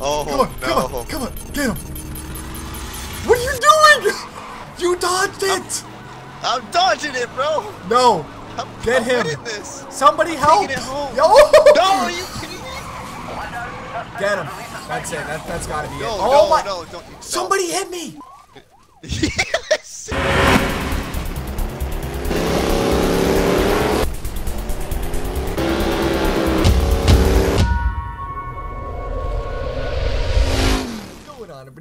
Oh, Come on, no. come on, come on, get him. What are you doing? You dodged it. I'm dodging it, bro. No, I'm, Get I'm him. somebody help. Yo. No, are you kidding me? Get him. That's it. That, that's got to be No, it. no, Oh my. no, don't. no. Somebody hit me. yes.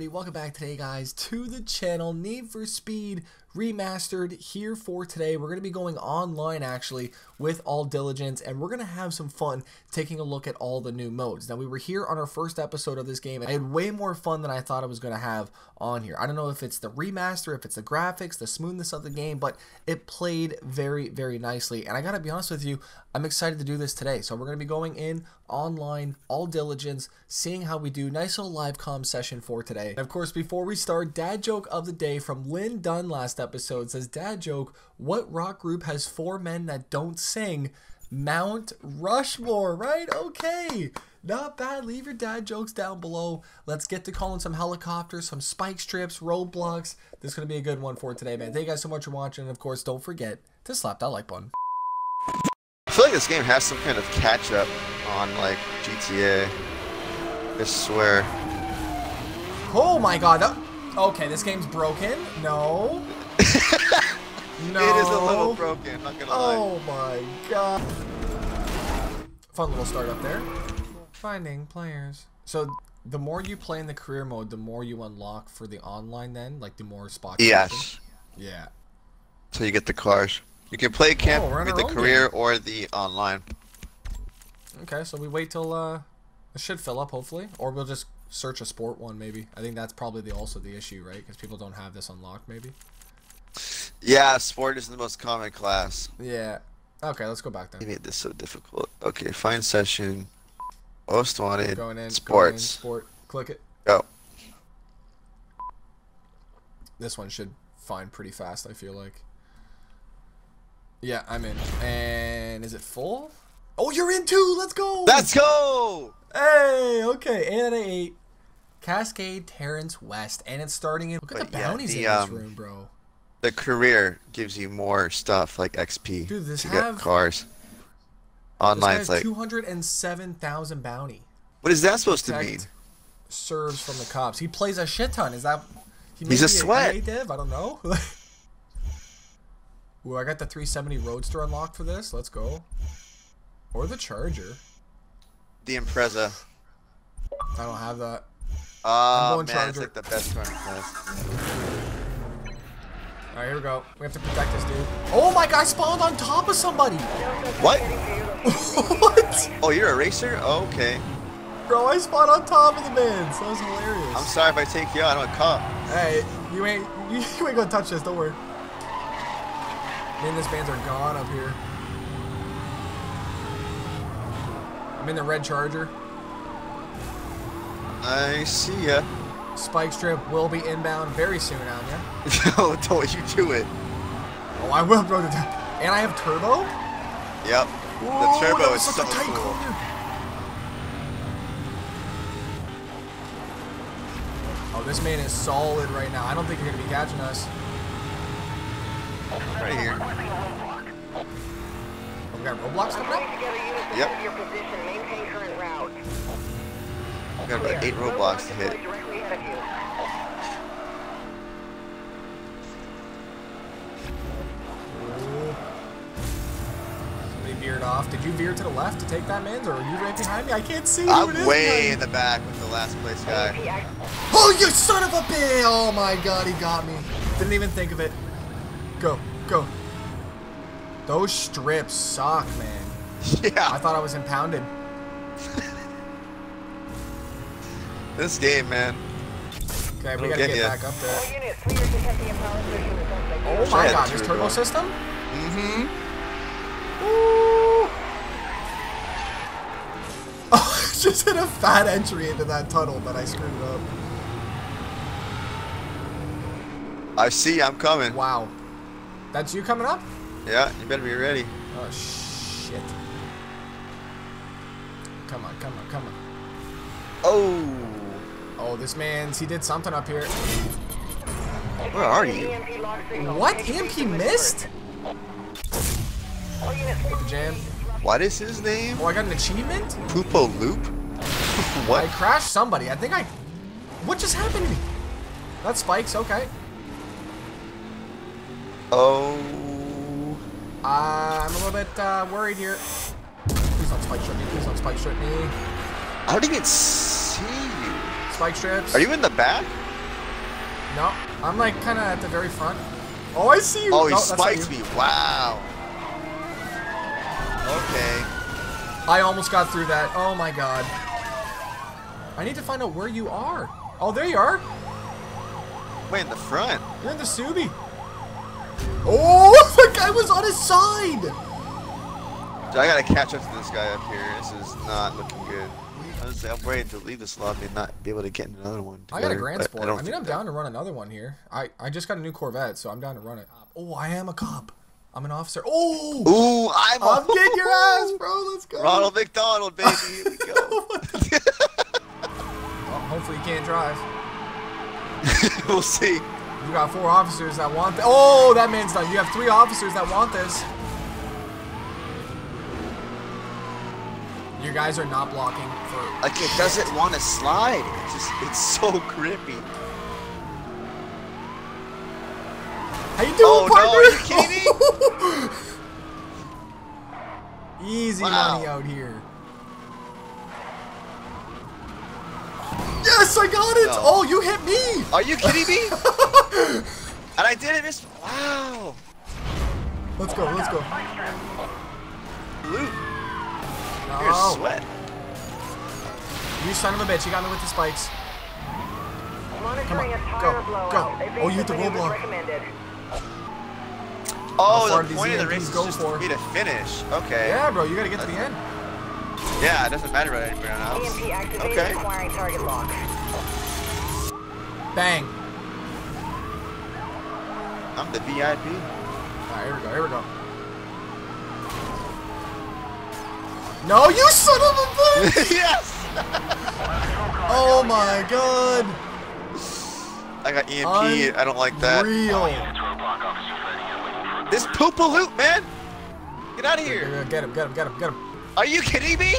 Everybody? Welcome back today, guys, to the channel. Need for Speed Remastered here for today. We're going to be going online, actually, with All Diligence, and we're going to have some fun taking a look at all the new modes. Now, we were here on our first episode of this game, and I had way more fun than I thought I was going to have on here. I don't know if it's the remaster, if it's the graphics, the smoothness of the game, but it played very, very nicely. And I got to be honest with you, I'm excited to do this today. So we're going to be going in online, all diligence, seeing how we do. Nice little live com session for today. And of course, before we start, dad joke of the day from Lynn Dunn last episode says, Dad joke, what rock group has four men that don't sing? Mount Rushmore, right? Okay. Not bad. Leave your dad jokes down below. Let's get to calling some helicopters, some spike strips, roadblocks. This is going to be a good one for today, man. Thank you guys so much for watching. And of course, don't forget to slap that like button. I feel like this game has some kind of catch up on like GTA. I swear. Oh my god. that- Okay, this game's broken. No. No. It is a little broken, not gonna lie. Oh my god. Fun little start up there. Finding players. So the more you play in the career mode, the more you unlock for the online then, like the more spots. Yes. Yeah. So you get the cars. You can play camp Oh, with the career or the online. Okay, so we wait till uh it should fill up hopefully, or we'll just search a sport one maybe. I think that's probably the also the issue, right? Because people don't have this unlocked maybe. Yeah, sport is the most common class. Yeah. Okay, let's go back then. You made this so difficult. Okay, find session. Most wanted. Going in. Going in, Sports. sport. Click it. Go. This one should find pretty fast. I feel like. Yeah, I'm in. And is it full? Oh, you're in too. Let's go. Let's go! Hey, okay, eight out of eight. Cascade Terrence West, and it's starting in. Look at But the yeah, bounties the, in this um, room, bro. The career gives you more stuff like XP Dude, this to have- get cars. This guy like, two hundred and seven thousand bounty. what is that supposed to mean? Serves from the cops. He plays a shit ton. Is that? He He's a sweat. EA dev. I don't know. Ooh, I got the 370 Roadster unlocked for this. Let's go. Or the Charger. The Impreza. I don't have that. Oh going man, it's Charger. like the best car in class. All right, here we go. We have to protect this dude. Oh my god, I spawned on top of somebody. What? what? Oh, you're a racer? Oh, okay. Bro, I spawned on top of the man. So that was hilarious. I'm sorry if I take you out. I'm a cop. Hey, you ain't you, you ain't gonna touch this. Don't worry. Me and this bands are gone up here. I'm in the red charger. I see ya. Spike strip will be inbound very soon, Anya. No, oh, don't you do it. Oh, I will throw the. And I have turbo. Yep. Whoa, the turbo is such so a tight cool. corner. Oh, this man is solid right now. I don't think you're gonna be catching us. Right here. Oh, we got roadblocks coming up. Yep. Your position, maintain current route. We got about eight roadblocks to hit. Directly you. Ooh. Somebody veered off. Did you veer to the left to take that man's, or are you right behind me? I can't see. I'm way in the back with the last place guy. Oh, you son of a bitch! Oh my god, he got me. Didn't even think of it. Go, go. Those strips suck, man. Yeah. I thought I was impounded. This game, man. Okay, we It'll gotta get get back up there. All units, clear to attempt the impound station as soon as they Oh my god, this turbo system? Mm-hmm. Ooh. Oh, just hit a fat entry into that tunnel, but I screwed up. I see. I'm coming. Wow. That's you coming up? Yeah, you better be ready. Oh, shit. Come on, come on, come on. Oh. Oh, this man's he did something up here. Where are you? EMP lock signal. What? EMP missed? maneuvers. All units The jam. What is his name? Oh, I got an achievement? Poopo Loop? what? I crashed somebody. I think I. What just happened to me? That's spikes. Okay. Oh. Uh, I'm a little bit uh, worried here. Please don't spike strip me. Please don't spike strip me. I don't even see you. Spike strips. Are you in the back? No. I'm like kind of at the very front. Oh, I see you. Oh, he oh, No, spiked me. Wow. Okay. I almost got through that. Oh my god. I need to find out where you are. Oh, there you are. Wait, in the front. You're in the Subi. Oh, the guy was on his side. Dude, I gotta catch up to this guy up here. This is not looking good. Honestly, I'm ready to leave this lobby and not be able to get in another one. I got a grand sport. I, don't mean, I'm that- down to run another one here. I, I just got a new Corvette, so I'm down to run it. Oh, I am a cop. I'm an officer. Oh, Ooh, I'm a I'm getting your ass, bro. Let's go. Ronald McDonald, baby. Here we go. Well, hopefully you can't drive. we'll see. You got four officers that want. Th- oh, that man's done. You have three officers that want this. You guys are not blocking. Like it doesn't want to slide. It's just it's so grippy. How you doing, Oh, no, partner? are you Easy Wow. money out here. Yes, I got it. No. Oh, you hit me. Are you kidding me? and I did it, miss. Wow. Let's go. Let's go. You're Oh, sweat. You son of a bitch! You got me with the spikes. Monitoring on, go, blowout. go. Oh, you hit the maneuvers roadblock. Oh, far the do point of the race is go just for? for me to finish. Okay. Yeah, bro, you gotta get to the end. Yeah, it doesn't matter about anybody else. EMP activated. Okay. Acquiring target lock. Bang. I'm the VIP. Alright, here we go. Here we go. No, you son of a bitch! yes. Oh my god. I got EMP. I don't like that. Real. This poopaloop, man. Get out of here. Get him, get him, get him, get him. Are you kidding me?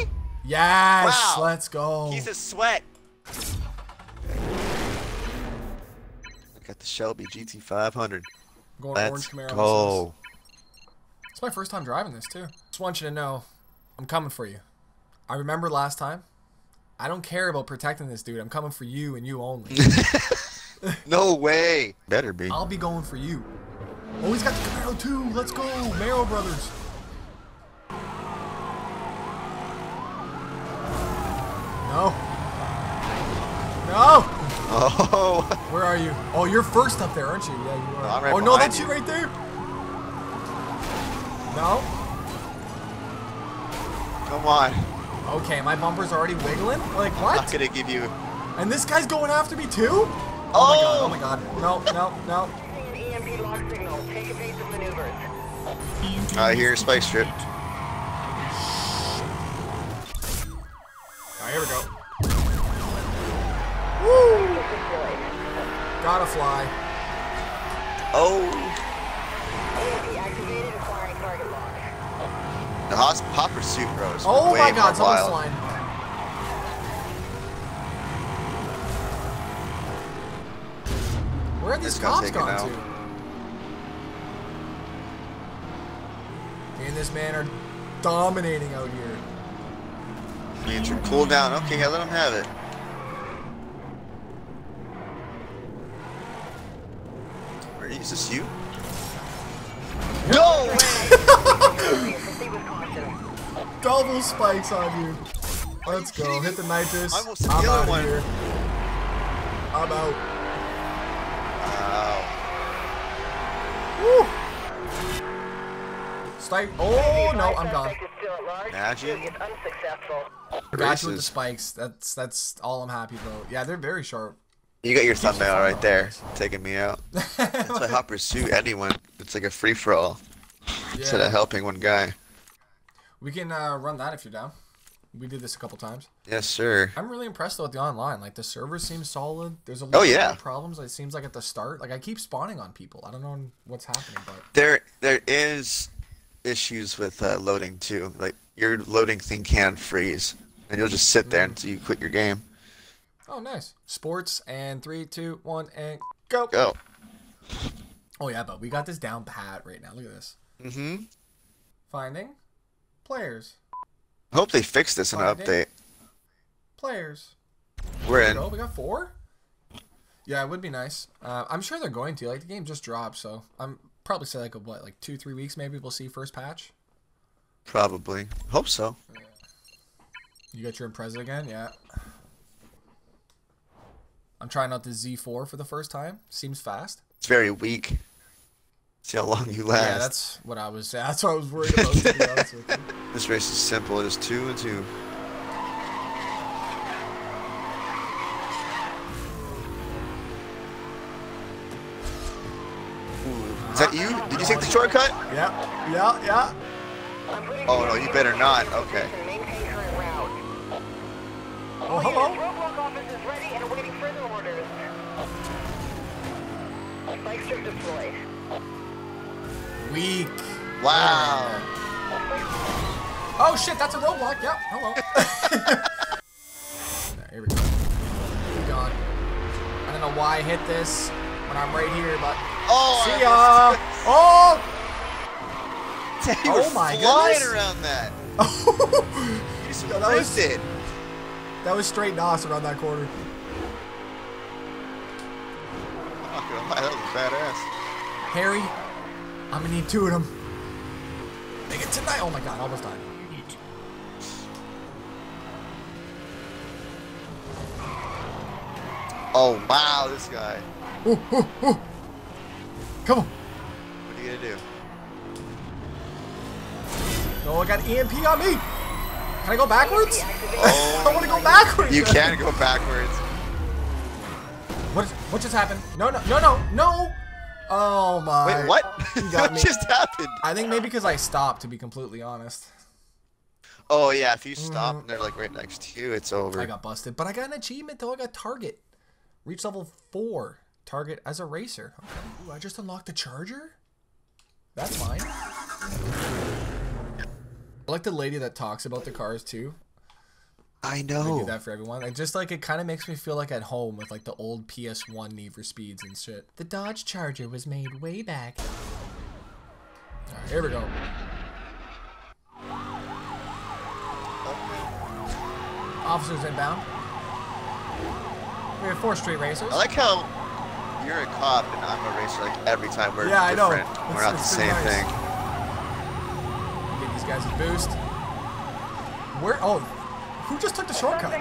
Yes, Wow. let's go. He's a sweat. I got the Shelby GT500. I'm going Let's orange Camaro. go. It's my first time driving this too. Just want you to know, I'm coming for you. I remember last time. I don't care about protecting this dude. I'm coming for you and you only. No way. Better be. I'll be going for you. Oh, he's got the Camaro too. Let's go, Marrow Brothers. No. No. Oh. Where are you? Oh, you're first up there, aren't you? Yeah, you are. Right oh no, that's you. you. right there. No. Come on. Okay, my bumper's already wiggling. Like I'm what? not gonna give you. And this guy's going after me too? Oh. Oh my god! Oh my god! No, no, no. EMP lock signal. Take evasive maneuvers. I hear Spike Strip. Alright, here we go. Woo! Gotta fly. Oh. EMP activated. Acquiring target lock. The hos- hot pursuit. Oh my god, someone's wild. flying. Where are these cops gone to? Me and this man are dominating out here. Need your cooldown. Okay, yeah, let him have it. Where is this you? No way! Proceed. Double spikes on you. Let's go. Hit the nitrous. I almost hit I'm the other out one. of here. I'm out. Wow. Woo! Spike. Oh no, I'm gone. Suspect is still at large. Imagine. Is unsuccessful. Got you with the spikes. That's that's all I'm happy about. Yeah, they're very sharp. You got your thumbnail right there, taking me out. That's why hot pursuit anyone. It's like a free for all instead of helping one guy. We can uh, run that if you're down. We did this a couple times. Yes, sir. I'm really impressed though with the online. Like the server seems solid. There's a lot Oh, yeah. of problems. It seems like at the start, like I keep spawning on people. I don't know what's happening, but There, there is issues with uh, loading too. Like your loading thing can freeze, and you'll just sit there until you quit your game. oh, nice. Sports and three, two, one, and go. Go. Oh yeah, but we got this down pat right now. Look at this. Mm-hmm. Finding players, I Hope they fix this in an update. players. We're in. we go. We got four. Yeah, it would be nice. Uh, I'm sure they're going to. Like the game just dropped, so I'm probably say like a, what, like two, three weeks maybe. We'll see first patch. Probably. Hope so. You got your Impreza again? Yeah. I'm trying out the Z4 for the first time. Seems fast. It's very weak. See how long you last. Yeah, that's what I was. That's what I was worried about. To be honest with you. This race is simple. It is two and two. Is that you? Uh-huh. Did you take the shortcut? Yeah, yeah, yeah. I'm Oh no, you better not. Okay. and maintain current route. Oh, All hello. units, roadblock office is ready and awaiting further orders. Spike strip deployed. Weak. Wow. Oh shit, that's a roadblock. Yep. Hello. There, here we go. We're gone. I don't know why I hit this when I'm right here, but Oh, see ya. Oh. You Oh were my flying goodness. around that. You just Yeah, that was- it. that was straight nos around that corner. I'm not gonna lie, that was badass. Harry, I'm gonna need two of them. Make it tonight. Oh my god, almost died. Oh wow, this guy. Ooh, ooh, ooh. Come on. What are you gonna do? No, I got EMP on me. Can I go backwards? Oh, I want to go backwards. You can go backwards. What, what just happened? No, no, no, no, no. Oh my. Wait, what? What just happened? I think maybe because I stopped, to be completely honest. Oh yeah, if you stop and they're like right next to you, it's over. Mm-hmm. I got busted. But I got an achievement though. I got target. Reach level four. Target as a racer. Okay. Ooh, I just unlocked the charger? That's fine. I like the lady that talks about the cars too. I know. They know. do that for everyone. It just like it kind of makes me feel like at home with like the old PS1 Need for Speeds and shit. The Dodge Charger was made way back. All right, here we go. Officers inbound. We have four street racers. I like how you're a cop and I'm a racer. Like every time we're Yeah, I know. different. We're It's- not the same nice. thing. Give these guys a boost. Where? Oh, who just took the shortcut?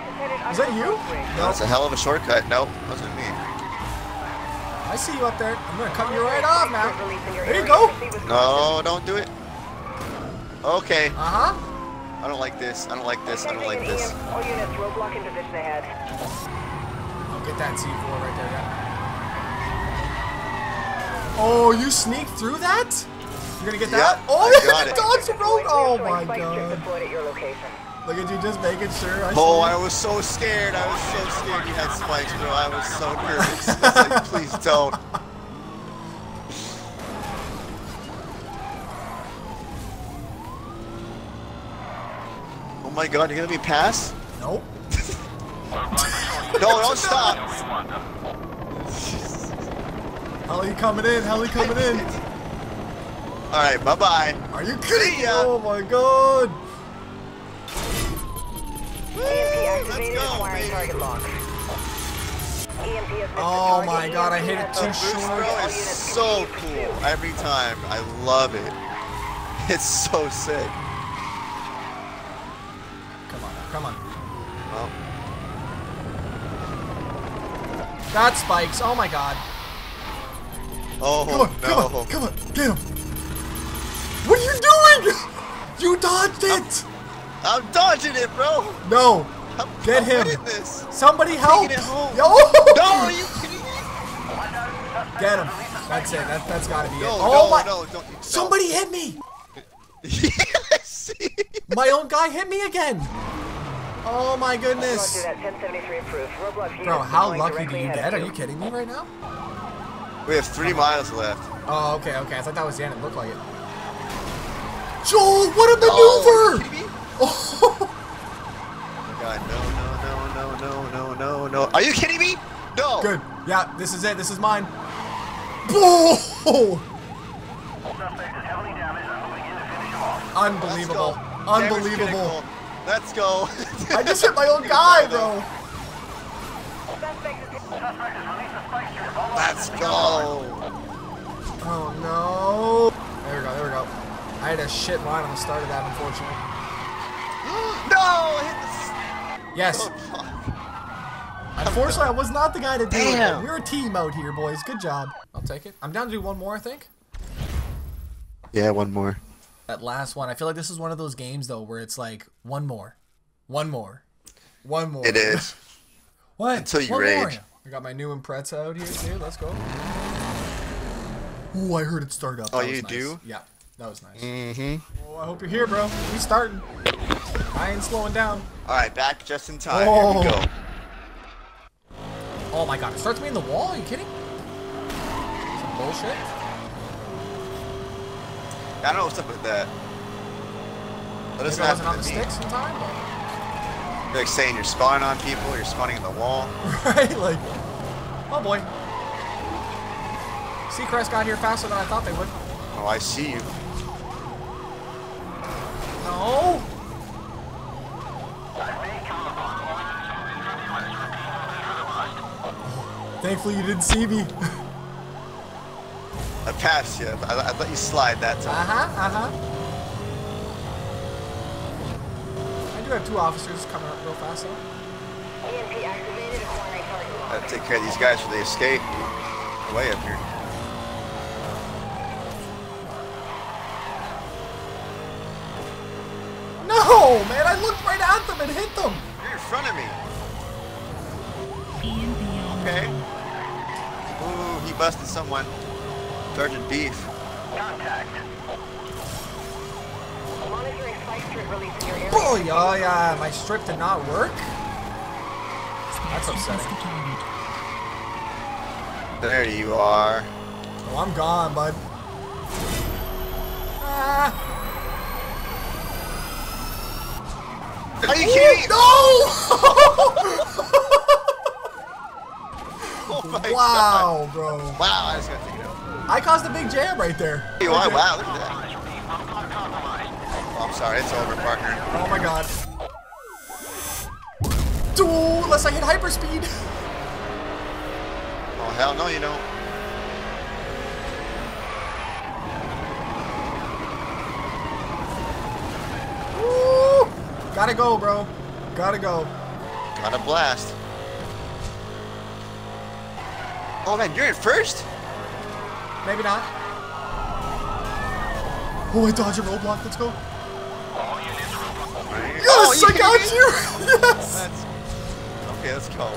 Is that you? No, it's a hell of a shortcut. Nope, wasn't me. I see you up there. I'm gonna cut you right off, man. There There you go. No, don't do it. Okay, Uh huh. I don't like this. I don't like this. I don't like this. All units, roadblock in position ahead. I'll get that C4 right there. Yeah. Oh, you sneaked through that? You're gonna get that? Yep, oh, I yeah, got it. dodge the road. Oh my Spike strip god. Deployed at your location. Look at you just making sure. I Oh. I was so scared. I was so scared you had spikes, bro. I was so nervous. I was like, please don't. Oh my god, you're gonna be pass? Nope. No, don't stop. Heli coming in. Heli coming in. Alright, bye bye. Are you kidding? Ya. Oh my god. EMP Let's activated, go, acquiring target lock. EMP has missed the Oh my God, I hit it too short. Is so cool every time. I love it. It's so sick. Come on, come on. Well, That spikes. Oh my god. oh Come on, no. come on, come on, get him. What are you doing? You dodged it. I'm dodging it, bro. No. I'm, Get I'm him. this. Somebody help. it home. Yo. No, are you kidding me? Get him. That's it. That, that's got to be it. Oh no, my. no, don't. no. Somebody hit me. yes. My own guy hit me again. Oh my goodness. that, 1073 approved. Roadblock units Bro, how lucky do you ahead get? Are you kidding me right now? We have three miles left. Oh, okay, okay. I thought that was the end. It looked like it. Joel, what a maneuver! are you kidding me? Oh, oh my god, no, no, no, no, no, no, no. No! Are you kidding me? No! Good. Yeah, this is it. This is mine. Oh! Unbelievable. Unbelievable. Let's go. I just hit my own guy, though. Let's go. Oh no. There we go, there we go. I had a shit line on the start of that, unfortunately. No, I hit Yes. Oh, fuck. Unfortunately, I was not the guy to do it. Damn. but We're a team out here, boys. Good job. I'll take it. I'm down to do one more, I think. Yeah, one more. That last one. I feel like this is one of those games, though, where it's like, one more. One more. One more. It is. What? Until you One more. I got my new Impreza out here, too. Let's go. Ooh, I heard it start up. Oh, That was you nice. do? Yeah, that was nice. Mm-hmm. Oh, I hope you're here, bro. We starting. I ain't slowing down. All right, back just in time. Here Oh. we go. Oh. oh my god, it starts me in the wall? Are you kidding? Some bullshit? I don't know what's up with that. Us Maybe I not wasn't on the me. sticks in time? Like saying you're spawning on people, you're spawning in the wall. right? Like, oh boy. Seacrest got here faster than I thought they would. Oh, I see you. No! Thankfully you didn't see me. I passed you. I, I let you slide that time. Uh-huh, uh-huh. I do have two officers coming up real fast though. EMP activated, acquiring target lock. Gotta take care of these guys for the escape. Way up here. No, man, I looked right at them and hit them. You're in front of me. Okay. Ooh, he busted someone. Sergeant Beef. Monitoring spike strip release in your area. Oh, yeah, yeah, my strip did not work? That's upsetting. There you are. Oh, I'm gone, bud. Ah. Are you kidding? No! My wow, bro. Wow, I just got taken out. I caused a big jam right there. You are? Wow, look at that. Oh, I'm sorry, it's over, partner. Oh my god. Dude, unless I hit hyperspeed. Oh, hell no, you don't. Woo! Gotta go, bro. Gotta go. Got a blast. Oh man, you're in first? Maybe not. Oh, I dodged a roadblock. Let's go. Yes, Oh, I got me? you. yes. That's okay. Let's go.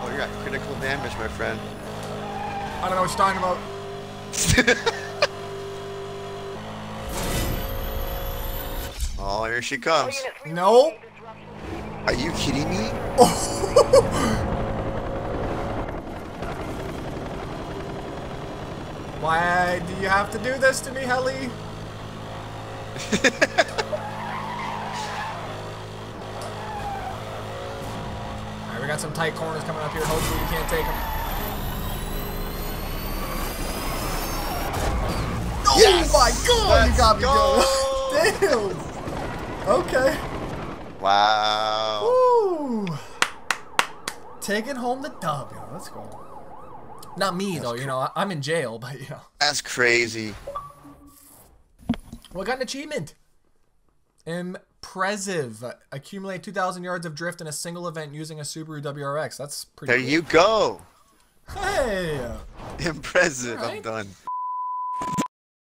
Oh, you got critical damage, my friend. I don't know what you're talking about. oh, here she comes. No. Are you kidding me? Why do you have to do this to me, Helly? Alright, we got some tight corners coming up here. Hopefully we can't take them. Yes! Oh my god, you Let's got me go! going. Damn. Okay. Wow. Woo. Taking home the W. Let's go. Not me though, you know. I'm in jail, but you know. That's crazy. Well, I got an achievement. Impressive. Accumulate 2,000 yards of drift in a single event using a Subaru WRX. That's pretty There cool. you go. Hey! Impressive. I'm done.